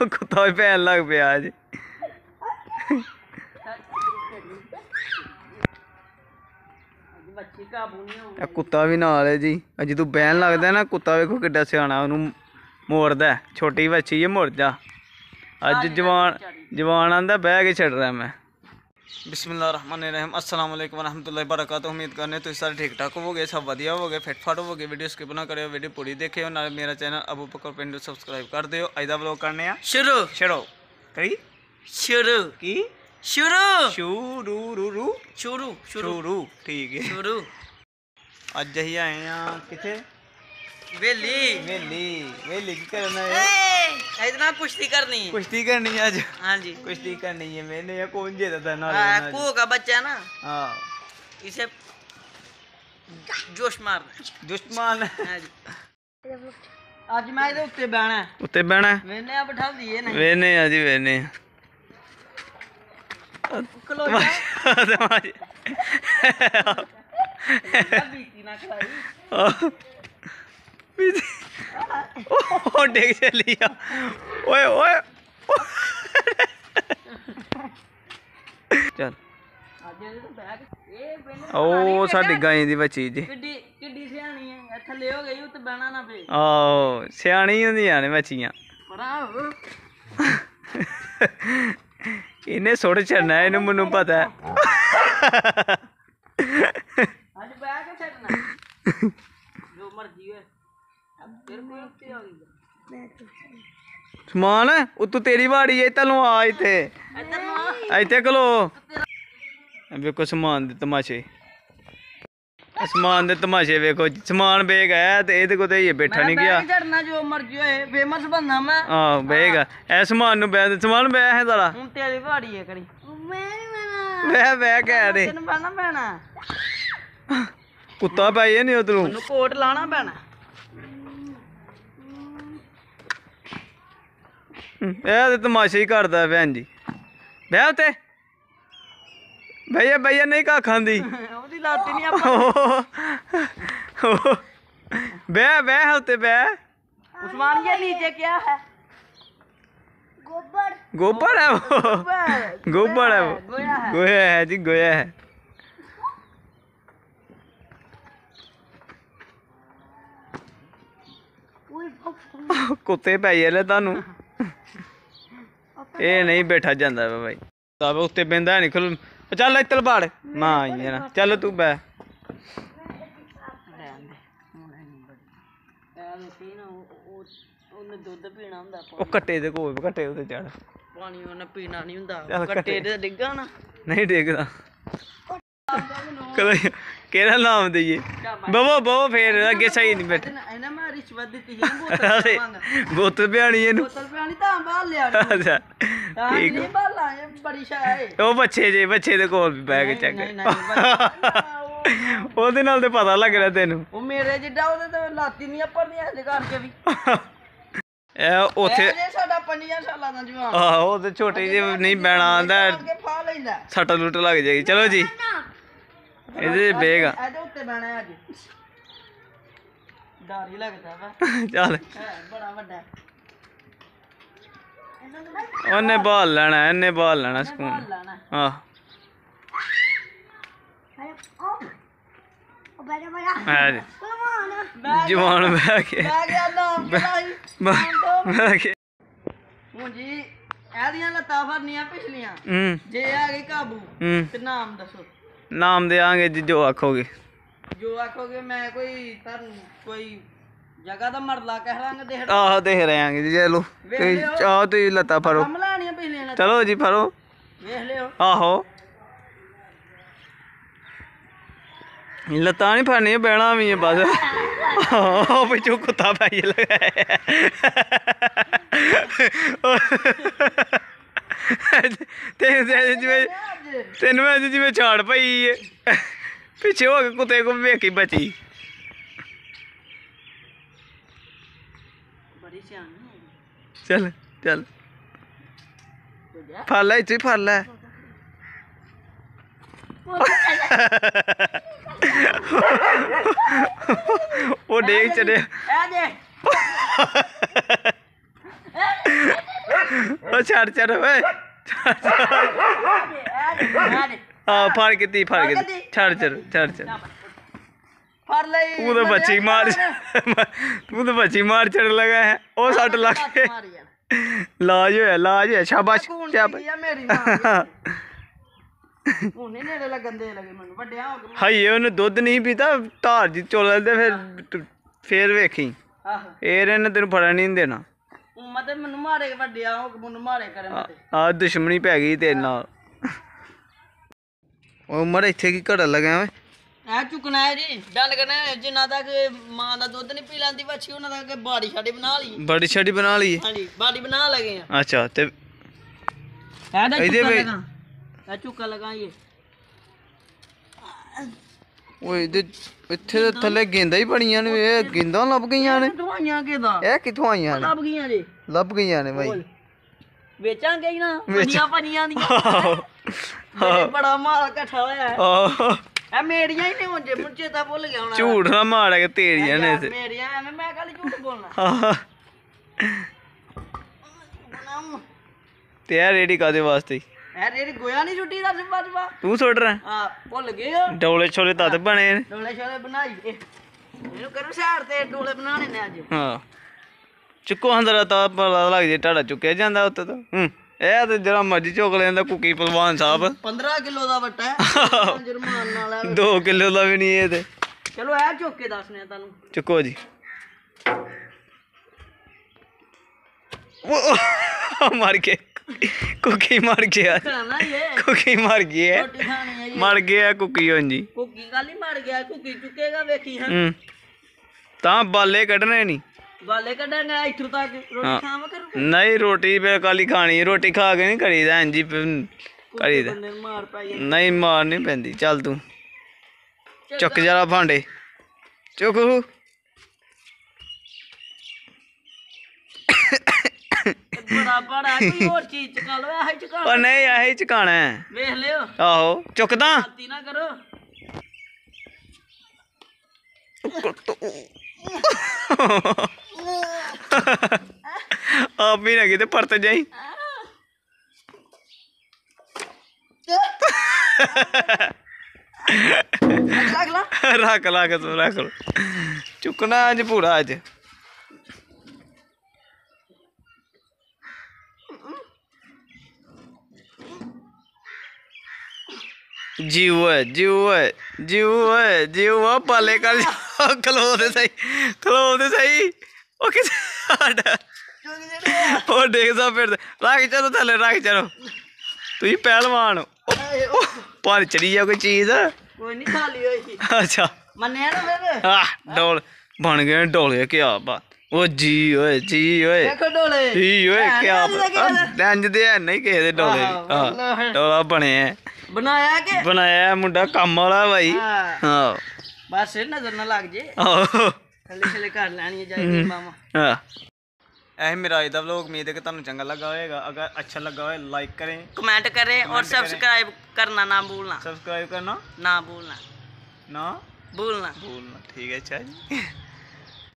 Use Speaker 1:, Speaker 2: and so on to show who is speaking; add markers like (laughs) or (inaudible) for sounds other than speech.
Speaker 1: ਉਹ ਕੁੱਤਾ ਵੀ ਪੈਣ ਲੱਗ ਪਿਆ
Speaker 2: ਅੱਜ ਬੱਚੀ ਕਾਬੂ ਨਹੀਂ ਹੋਣੀ
Speaker 1: ਇਹ ਕੁੱਤਾ ਵੀ ਨਾਲ ਹੈ ਜੀ। ਅੱਜ ਜਦੋਂ ਬਹਿਣ ਲੱਗਦਾ ਨਾ ਕੁੱਤਾ ਵੇਖੋ ਕਿੱਡਾ ਸਿਆਣਾ ਉਹਨੂੰ ਮੋੜਦਾ ਹੈ। ਛੋਟੀ ਬੱਚੀ ਹੈ ਮੁੜ ਜਾ। ਅੱਜ ਜਵਾਨ ਜਵਾਨ ਆਂਦਾ ਬਹਿ ਕੇ ਛੱਡ ਰਿਹਾ ਮੈਂ। ਬਿਸਮਿਲ੍ਲਾਹਿਰਰਹਿਮਾਨਿਰਰਹੀਮ ਅਸਲਾਮ ਵਾਲੇਕੁਮ ਵਰਹਮਤੁল্ਲਾਹਿ ਵਬਰਕਾਤੁਹੂ ਉਮੀਦ ਕਰਨੇ ਤੁਸੀਂ ਸਾਰੇ ਠੀਕ ਠਾਕ ਹੋਵੋਗੇ ਸਭ ਵਧੀਆ ਹੋਵੋਗੇ ਫਿਟ ਫਾਟ ਹੋਵੋਗੇ ਵੀਡੀਓ ਸਕਿਪ ਨਾ ਕਰਿਓ ਵੀਡੀਓ ਪੂਰੀ ਦੇਖਿਓ ਨਾਲ ਮੇਰਾ ਚੈਨਲ ਅਬੂ ਬਕਰ ਪਿੰਡੂ ਸਬਸਕ੍ਰਾਈਬ ਕਰ ਦਿਓ ਅੱਜ ਦਾ ਵਲੌਗ ਕਰਨੇ ਆ
Speaker 2: ਸ਼ੁਰੂ
Speaker 1: ਛੜੋ ਕਰੀ
Speaker 2: ਸ਼ੁਰੂ
Speaker 1: ਕੀ
Speaker 2: ਸ਼ੁਰੂ
Speaker 1: ਸ਼ੂ ਰੂ ਰੂ ਰੂ
Speaker 2: ਸ਼ੁਰੂ
Speaker 1: ਸ਼ੁਰੂ ਠੀਕ ਹੈ
Speaker 2: ਸ਼ੁਰੂ
Speaker 1: ਅੱਜ ਅਸੀਂ ਆਏ ਆ ਕਿੱਥੇ
Speaker 2: ਵੇਲੀ
Speaker 1: ਵੇਲੀ ਵੇਲੀ ਕੀ ਕਰਨਾ ਹੈ
Speaker 2: इतना कुश्ती करनी है। कुश्ती
Speaker 1: करनी है आज। हाँ
Speaker 2: जी।
Speaker 1: कुश्ती करनी है मैंने ये कौन जीता था ना
Speaker 2: को का बच्चा ना।
Speaker 1: हाँ।
Speaker 2: इसे जोश मारना जोश
Speaker 1: मारना
Speaker 2: हाँ। जी। ਅੱਜ ਮੈਂ ਇਹਦੇ ਉੱਤੇ ਬਹਿਣਾ
Speaker 1: ਉੱਤੇ ਬਹਿਣਾ
Speaker 2: ਮੈਨੇ ਆ ਬਿਠਾ ਦਈਏ ਨਾ
Speaker 1: ਵੇਨੇ ਆ ਜੀ ਵੇਨੇ
Speaker 2: ਖਲੋਜਾ
Speaker 1: ਤਮਾਸ਼ਾ
Speaker 2: ਬੀਤੀ ਨਾ ਖਲਾਈ
Speaker 1: ਉਹ ਡਿੱਗ ਚਲੀ ਆ। ਓਏ ਓਏ ਚੱਲ।
Speaker 2: ਅੱਜ ਇਹਦੇ ਤੋਂ ਬਹਿ ਕੇ ਇਹ ਬੈਨੇ
Speaker 1: ਉਹ ਸਾਡੀ ਗਾਂ ਦੀ ਬੱਚੀ ਜੀ।
Speaker 2: ਕਿੱਡੀ ਕਿੱਡੀ ਸਿਆਣੀ ਹੈ ਇਹ ਥੱਲੇ ਹੋ ਗਈ ਉੱਤੇ ਬਹਿਣਾ ਨਾ ਪਏ
Speaker 1: ਆਹ ਸਿਆਣੀ ਹੁੰਦੀਆਂ ਨੇ ਬੱਚੀਆਂ।
Speaker 2: ਪਰਾਂ ਹੋ
Speaker 1: ਇਹਨੇ ਸੁੱਟ ਛੱਡਣਾ ਇਹਨੂੰ ਮੈਨੂੰ ਪਤਾ।
Speaker 2: ਅੱਜ ਬਹਿ ਕੇ ਛੱਡਣਾ ਜੋ ਮਰਜ਼ੀ ਹੋਏ ਫਿਰ ਕੋਈ ਉੱਤੇ ਆ ਗਈ
Speaker 1: ਸਮਾਨ ਉੱਤੋਂ ਤੇਰੀ ਵਾੜੀ ਐ ਤੈਨੂੰ ਆ ਇੱਥੇ। ਇੱਥੇ ਖਲੋ। ਵੇਖੋ ਸਮਾਨ ਦੇ ਤਮਾਸ਼ੇ। ਸਮਾਨ ਦੇ ਤਮਾਸ਼ੇ ਵੇਖੋ ਸਮਾਨ ਵੇਗ ਆਇਆ ਤੇ ਇਹਦੇ ਕੋਲ ਤੇ ਇਹ ਬੈਠਾ ਨਹੀਂ ਗਿਆ।
Speaker 2: ਜੋ ਮਰਜ਼ੀ ਹੋਏ ਫੇਮਸ ਮੈਂ।
Speaker 1: ਬੈਗਾ ਸਮਾਨ ਨੂੰ ਬੈ ਸਮਾਨ ਬੈ ਹੈ ਸਾਲਾ।
Speaker 2: ਹੁਣ ਤੇਰੀ ਵਾੜੀ ਹੈ ਕੜੀ ਮੈਂ ਨਹੀਂ ਬਣਾ
Speaker 1: ਬੈ ਬੈ ਕੇ ਰੇ
Speaker 2: ਤੈਨੂੰ ਬਹਿਣਾ ਪੈਣਾ।
Speaker 1: ਕੁੱਤਾ ਪਾਈਏ ਨਹੀਂ ਉਧਰੋਂ।
Speaker 2: ਕੋਟ ਲਾਣਾ ਪੈਣਾ।
Speaker 1: ਇਹ ਤੇ ਤਮਾਸ਼ੇ ਹੀ ਕਰਦਾ ਭੈਣ ਜੀ ਬੈ ਉਤੇ ਭਈਆ ਭਈਆ ਨਹੀਂ ਕਾ ਖਾਂਦੀ
Speaker 2: ਉਹਦੀ ਲਾਤੀ ਨਹੀਂ ਆਪਾਂ
Speaker 1: ਬੈ ਬੈ ਉਤੇ ਬੈ
Speaker 2: उस्मान ये नीचे क्या है
Speaker 1: ਗੋਬਰ ਹੈ ਉਹ ਗੋਬਰ ਹੈ ਉਹ
Speaker 2: गोया है
Speaker 1: ਗੋਇਆ ਹੈ ਜੀ ਗੋਇਆ ਹੈ ਕੁੱਤੇ ਪਈ ਲੈ ਤੁਹਾਨੂੰ ਇਹ ਨਹੀਂ ਬੈਠਾ ਜਾਂਦਾ ਵਾ ਭਾਈ ਸਾਬ ਉੱਤੇ ਬੈੰਦਾ ਨਹੀਂ ਖੁੱਲ ਚੱਲ ਇੱਥੇ ਲਬਾੜ। ਨਾ ਆਈ ਜਾਣਾ ਚੱਲ ਤੂੰ ਬੈ
Speaker 2: ਉਹ
Speaker 1: ਕੱਟੇ ਦੇ ਕੋਲ ਕੱਟੇ ਉਹਦੇ ਚੜ
Speaker 2: ਪਾਣੀ ਉਹਨੇ ਪੀਣਾ ਨਹੀਂ ਹੁੰਦਾ। ਕੱਟੇ। ਤੇ ਡਿੱਗਾ ਨਾ।
Speaker 1: ਨਹੀਂ ਡਿੱਗਦਾ। ਕਿਹੜਾ ਨਾਮ ਦਈਏ? ਬਵੋ ਬਵੋ ਫੇਰ ਅੱਗੇ ਸਹੀ ਨਹੀਂ ਬੈਠ।
Speaker 2: ਰਿਸ਼ਵਤ ਦਿੱਤੀ ਸੀ ਨਾ ਬੋਤਲ
Speaker 1: ਪਿਆਣੀ ਇਹਨੂੰ।
Speaker 2: ਬੋਤਲ ਪਿਆਣੀ ਤਾਂ ਬਾਹਰ ਲਿਆ (laughs)
Speaker 1: ਅੱਛਾ ਠੀਕ
Speaker 2: ਨਹੀਂ ਬਾਹਰ ਲਾ ਇਹ ਬੜੀ ਸ਼ਾਇ ਹੈ
Speaker 1: ਉਹ ਬੱਚੇ ਜੇ ਬੱਚੇ ਦੇ ਕੋਲ ਵੀ ਬਹਿ ਕੇ ਚੈੱਕ।
Speaker 2: ਨਹੀਂ ਨਹੀਂ (laughs)
Speaker 1: ਉਹਦੇ ਨਾਲ ਤੇ ਪਤਾ ਲੱਗ ਰਿਹਾ ਤੈਨੂੰ।
Speaker 2: ਉਹ ਮੇਰੇ ਜਿੱਡਾ ਉਹਦੇ ਤੇ ਲਾਤੀ ਨਹੀਂ ਨਹੀਂ ਇਹਦੇ ਕਰਕੇ ਵੀ। (laughs)
Speaker 1: ਇਹ ਉੱਥੇ
Speaker 2: ਸਾਡਾ 5 ਸਾਲਾਂ ਦਾ ਜਵਾਨ।
Speaker 1: ਆਹੋ ਉਹ ਤੇ ਛੋਟੇ ਜਿਹੇ ਨਹੀਂ ਬੈਣਾ ਆਂਦਾ
Speaker 2: ਅੱਗੇ ਫਾ ਲੈਂਦਾ।
Speaker 1: ਸੱਟ ਲੁੱਟ ਲੱਗ ਜਾਏਗੀ। ਚਲੋ ਜੀ। ਇਹਦੇ ਬੇਗਾ
Speaker 2: ਇਹਦੇ ਉੱਤੇ ਬਹਿਣਾ ਹੈ ਅੱਜ। ਡਰ ਹੀ ਲੱਗਦਾ ਵਾ। (laughs)
Speaker 1: ਚੱਲ।
Speaker 2: ਹੈ ਬੜਾ ਵੱਡਾ।
Speaker 1: ਉਹਨੇ ਬਾਲ ਲੈਣਾ ਇਹਨੇ ਬਾਲ ਲੈਣਾ ਸਕੂਨ।
Speaker 2: ਲਾਣਾ।
Speaker 1: ਆਹ। ਹੈ ਜੀ। ਜਵਾਨ ਬਹਿ ਕੇ।
Speaker 2: ਮੈਂ ਗਿਆ ਨਾਮ ਚਲਾਈ
Speaker 1: ਬਹਿ ਬਹਿ ਕੇ।
Speaker 2: ਹੁਣ ਜੀ ਇਹਦੀਆਂ ਲੱਤਾਂ ਫੜਨੀਆਂ ਪਿਛਲੀਆਂ।
Speaker 1: ਹੂੰ।
Speaker 2: ਜੇ ਆ ਗਈ ਕਾਬੂ
Speaker 1: ਹੂੰ।
Speaker 2: ਤੇ ਨਾਮ ਦੱਸੋ।
Speaker 1: ਨਾਮ ਦੇਾਂਗੇ ਜੀ ਜੋ ਆਖੋਗੇ।
Speaker 2: ਜੋ ਆਖੋਗੇ ਮੈਂ ਕੋਈ ਤੁਹਾਨੂੰ ਕੋਈ ਜਗ੍ਹਾ ਦਾ ਮਰਲਾ ਕਹਿ ਲਾਂਗੇ ਦੇਖ
Speaker 1: ਆਹੋ ਦੇਖ ਰਹੇ ਆਂਗੇ ਜੀ ਚਲੋ ਤੁਸੀਂ ਚਾਹੋ ਤੁਸੀਂ ਲੱਤਾਂ ਫੜੋ।
Speaker 2: ਕੰਮ ਲਾਣੀਆਂ
Speaker 1: ਚਲੋ ਜੀ ਫੜੋ।
Speaker 2: ਵੇਖ ਲਿਓ।
Speaker 1: ਆਹੋ। ਲੱਤਾਂ ਨਹੀਂ ਫੜਨੀਆਂ ਬਹਿਣਾ ਵੀ ਹੈ ਬਸ। ਉਹ ਪਿੱਛੋਂ ਕੁੱਤਾ ਪਾਈ ਲਗਾਇਆ ਤੇ ਜਿਵੇਂ
Speaker 2: ਅੱਜ
Speaker 1: ਤੈਨੂੰ ਅੱਜ ਜਿਵੇਂ ਝਾੜ ਪਈ ਏ। ਪਿੱਛੇ ਹੋ ਕੇ ਕੁੱਤੇ ਕੋ ਵੇਖੀ ਬਚੀ
Speaker 2: ਬੜੀ
Speaker 1: ਚੱਲ ਚੱਲ ਫੜ ਲੈ ਇੱਥੇ ਫੜ ਲੈ ਉਹ ਡੇਗ ਚੜਿਆ
Speaker 2: ਇਹ ਦੇ
Speaker 1: ਉਹ ਛੱਡ ਛੱਡ ਓਏ ਆ ਫੜ ਕੀਤੀ ਫੜ ਕੀਤੀ ਛੱਡ ਛੱਡ ਛੱਡ ਛੱਡ।
Speaker 2: ਫੜ ਲਈ
Speaker 1: ਤੂੰ ਤਾਂ ਬੱਚੀ ਮਾਰ ਤੂੰ ਤਾਂ ਬੱਚੀ ਮਾਰ ਚੜ ਲਗਾ ਹੈ। ਉਹ ਸੱਟ ਲੱਗ ਕੇ ਲਾਜ ਹੋਇਆ ਲਾਜ ਹੋਇਆ। ਸ਼ਾਬਾਸ਼ ਸ਼ਾਬਾਸ਼।
Speaker 2: ਮੇਰੀ ਮਾਂ ਹੁਣ (laughs) ਨਹੀਂ ਨੇੜੇ ਲੱਗਣ ਦੇ ਲਗੇ ਮੈਨੂੰ। ਵੱਡਿਆ ਹੋ ਗਿਆ
Speaker 1: ਹਾਈਏ ਉਹਨੇ ਦੁੱਧ ਨਹੀਂ ਪੀਤਾ ਧਾਰ ਜੀ ਚੋਲ ਦੇ ਫਿਰ ਫੇਰ ਵੇਖੀ।
Speaker 2: ਆਹੋ।
Speaker 1: ਫੇਰ ਇਹਨੇ ਤੈਨੂੰ ਫੜਨ ਨਹੀਂ ਦੇਣਾ।
Speaker 2: ਮਤੇ ਮੈਨੂੰ ਮਾਰੇ ਵੱਡਿਆ ਹੋ ਮੈਨੂੰ ਮਾਰੇ ਕਰੇ
Speaker 1: ਆ ਦੁਸ਼ਮਣੀ ਪੈ ਗਈ ਤੇਰੇ ਨਾਲ। ਉਹ ਮਰ ਇੱਥੇ ਕੀ ਘੜਾ ਲਗਾ ਓਏ
Speaker 2: ਆ ਚੁੱਕਣਾ ਹੈ ਜੀ ਡੰਡ ਕਰਨਾ ਜਿੰਨਾ ਤੱਕ ਮਾਂ ਦਾ ਦੁੱਧ ਨਹੀਂ ਪੀ ਲੈਂਦੀ ਬੱਚੀ ਉਹਨਾਂ ਤੱਕ ਬਾੜੀ ਛਾੜੀ ਬਣਾ ਲਈ।
Speaker 1: ਬੜੀ ਛੜੀ ਬਣਾ ਲਈ?
Speaker 2: ਹਾਂਜੀ ਬਾੜੀ ਬਣਾ ਲਗੇ ਆ।
Speaker 1: ਅੱਛਾ ਤੇ
Speaker 2: ਇਹਦਾ
Speaker 1: ਇਹਦੇ
Speaker 2: ਚੁੱਕਾ
Speaker 1: ਵਿੱਚ-
Speaker 2: ਲਗਾ। ਇਹ ਚੁੱਕਾ ਲਗਾਈਏ
Speaker 1: ਓਏ ਇਹਦੇ ਇੱਥੇ ਤਾਂ ਥੱਲੇ ਗੇਂਦਾਂ ਹੀ ਬੜੀਆਂ ਨੇ ਇਹ ਗੇਂਦਾਂ ਲੱਭ ਗਈਆਂ ਨੇ।
Speaker 2: ਦਵਾਈਆਂ ਕਿਦਾ
Speaker 1: ਇਹ ਕਿੱਥੋਂ ਆਈਆਂ ਨੇ?
Speaker 2: ਲੱਭ ਗਈਆਂ ਜੀ।
Speaker 1: ਲੱਭ ਗਈਆਂ ਨੇ ਬਾਈ।
Speaker 2: ਵੇਚਾਂਗੇ ਹੀ ਨਾ ਪਨੀਆਂ ਪਨੀਆਂ ਦੀਆਂ। ਮੇਰੇ ਬੜਾ ਮਾਲ ਇਕੱਠਾ ਹੋਇਆ ਹੈ।
Speaker 1: ਆਹ
Speaker 2: ਇਹ ਮੇਰੀਆਂ ਹੀ ਨੇ ਹੁੰਜੇ ਮੁੰਚੇ ਤਾਂ ਭੁੱਲ ਗਿਆ ਹੁਣ।
Speaker 1: ਝੂਠ ਨਾ ਮਾਰ ਕੇ ਤੇਰੀਆਂ ਨੇ ਇੱਥੇ।
Speaker 2: ਮੇਰੀਆਂ ਐਵੇਂ ਮੈਂ ਕੱਲ ਝੂਠ ਬੋਲਣਾ।
Speaker 1: ਆਹ,
Speaker 2: ਬਣਾਉਂ।
Speaker 1: ਤੇ ਇਹ ਰੇੜੀ ਕਾਦੇ ਵਾਸਤੇ?
Speaker 2: ਇਹ ਰੇੜੀ ਗੋਇਆ ਨਹੀਂ ਛੁੱਟੀ ਦਾ ਸਿੱਪਾ ਸਿੱਪਾ
Speaker 1: ਤੂੰ ਸੁੱਟ ਰਿਹਾ?
Speaker 2: ਆ ਭੁੱਲ ਗਏ ਹੋ।
Speaker 1: ਡੋਲੇ ਛੋਲੇ ਤਦ ਬਣੇ ਨੇ।
Speaker 2: ਡੋਲੇ ਸ਼ੋਲੇ ਬਣਾਈ ਇਹ ਇਹਨੂੰ ਕਰੋ ਸ਼ਹਿਰ ਤੇ ਡੋਲੇ ਬਣਾਣੇ ਨੇ ਅੱਜ।
Speaker 1: ਹਾਂ। ਚੁੱਕੋ ਅੰਦਰ ਤਾਂ ਪਤਾ ਲੱਗ ਜੇ ਟਾੜਾ ਚੁੱਕਿਆ ਜਾਂਦਾ ਉੱਤੇ ਤਾਂ। ਹੂੰ। ਇਹ ਤੇ ਜਿਹੜਾ ਮਰਜ਼ੀ ਚੁੱਕ ਲੈਂਦਾ ਕੁਕੀ ਪਹਿਲਵਾਨ ਸਾਹਿਬ।
Speaker 2: 15 ਕਿਲੋ ਦਾ ਵੱਟਾ ਹੈ। ਜਰਮਾਨ ਨਾਲ ਹੈ
Speaker 1: 2 ਕਿਲੋ ਦਾ ਵੀ ਨਹੀਂ ਇਹ ਤੇ।
Speaker 2: ਚਲੋ ਇਹ ਚੁੱਕ ਕੇ ਦੱਸਨੇ ਆ ਤੁਹਾਨੂੰ।
Speaker 1: ਚੁੱਕੋ ਜੀ। ਉਹ ਮਰ ਗਏ। ਕੁਕੀ ਮਰ ਗਿਆ ਕੁਕੀ ਮਰ ਗਿਆ
Speaker 2: ਹੈ। ਜੀ।
Speaker 1: ਮਰ ਗਿਆ ਕੁਕੀ ਹਾਂਜੀ।
Speaker 2: ਕੁੱਕੀ ਕੱਲ ਹੀ ਮਰ ਗਿਆ। ਕੁੱਕੀ ਚੁੱਕੇਗਾ ਵੇਖੀ ਹਾਂ।
Speaker 1: ਹੂੰ। ਤਾਂ ਬਾਲੇ ਕੱਢਣੇ ਨਹੀਂ।
Speaker 2: ਬਾਲੇ ਕੱਢਾਂਗਾ ਇੱਥੋਂ ਤੱਕ ਰੋਟੀ ਖਾਵਾਂ ਕਰੂ
Speaker 1: ਨਹੀਂ ਰੋਟੀ ਫੇ ਕਾਲੀ ਖਾਣੀ ਰੋਟੀ ਖਾ ਕੇ ਨਹੀਂ ਕਰੀਦਾ ਇੰਜੀ ਕਰੀਦਾ।
Speaker 2: ਬੰਦੇ ਨੂੰ ਮਾਰ ਪੈ ਗਈ
Speaker 1: ਨਹੀਂ ਮਾਰ ਨਹੀਂ ਪੈਂਦੀ ਚੱਲ ਤੂੰ। ਚੁੱਕ ਜਰਾ ਭਾਂਡੇ। ਚੁੱਕ।
Speaker 2: ਬੜਾ ਬੜਾ ਕੋਈ ਹੋਰ ਚੀਜ਼ ਚਕਾ ਲਓ ਇਹ ਚਕਾ
Speaker 1: ਉਹ ਨਹੀਂ ਇਹ ਚਕਾਣਾ।
Speaker 2: ਵੇਖ ਲਿਓ।
Speaker 1: ਆਹੋ ਚੁੱਕਦਾ
Speaker 2: ਆਤੀ ਨਾ ਕਰੋ।
Speaker 1: ਆਪ ਵੀ ਨਾ ਕਿਤੇ ਪਰਤ ਜਾਈ।
Speaker 2: ਲੱਗ ਲਾ।
Speaker 1: ਰੱਖ ਲਾ ਕੇ ਤੂੰ ਰੱਖ ਲੋ। ਚੁੱਕਣਾ ਅੱਜ ਪੂਰਾ ਅੱਜ। ਜੀਵ ਜੀਵ ਜੀਵ ਜੀਵ ਪਾਲੇ ਕਰ। ਖਲੋ ਦੇ ਸਹੀ ਖਲੋ ਦੇ ਸਹੀ। ਉਹ
Speaker 2: ਜਿਹੜੇ
Speaker 1: ਉਹ ਦੇਖਦਾ ਫਿਰਦਾ ਰੱਖ ਚਲੋ ਥੱਲੇ ਰੱਖ ਚਲੋ। ਤੁਸੀਂ ਪਹਿਲਵਾਨ ਪਰ ਚੜੀ ਜਾ ਕੋਈ ਚੀਜ਼।
Speaker 2: ਕੋਈ ਨਹੀਂ ਖਾਲੀ ਹੋਈ
Speaker 1: ਅੱਛਾ।
Speaker 2: ਮੰਨਿਆ ਨਾ ਫਿਰ?
Speaker 1: ਆ ਡੋਲ। ਬਣ ਗਏ ਡੋਲੇ ਕੀ ਬਾਤ। ਉਹ ਜੀ ਓਏ ਜੀ ਓਏ।
Speaker 2: ਦੇਖੋ ਡੋਲੇ।
Speaker 1: ਜੀ ਓਏ ਕੀ ਬਾਤ। ਡੰਜ ਦੇ ਨਹੀਂ ਕਿਸੇ ਦੇ ਡੋਲੇ। ਹਾਂ। ਡੋਲਾ ਬਣਿਆ
Speaker 2: बनाया ਕਿ
Speaker 1: ਬਣਾਇਆ ਮੁੰਡਾ ਕੰਮ ਵਾਲਾ ਭਾਈ
Speaker 2: ਹਾਂ ਬਸ ਨਜ਼ਰ ਨਾ ਲੱਗ ਜੇ
Speaker 1: ਆਹੋ
Speaker 2: ਖੱਲੇ ਖੱਲੇ ਕਰ ਲੈਣੀ ਜਾਈ ਮਾਮਾ
Speaker 1: ਹਾਂ ऐसे मेरा आज का व्लॉग उम्मीद है कि तुम्हें चंगा लगा होगा अगर अच्छा लगा हो लाइक करें।
Speaker 2: कमेंट करें और सब्सक्राइब करना ना भूलना।
Speaker 1: सब्सक्राइब करना?
Speaker 2: ना भूलना।
Speaker 1: ना?
Speaker 2: भूलना।
Speaker 1: भूलना। ठीक है अच्छा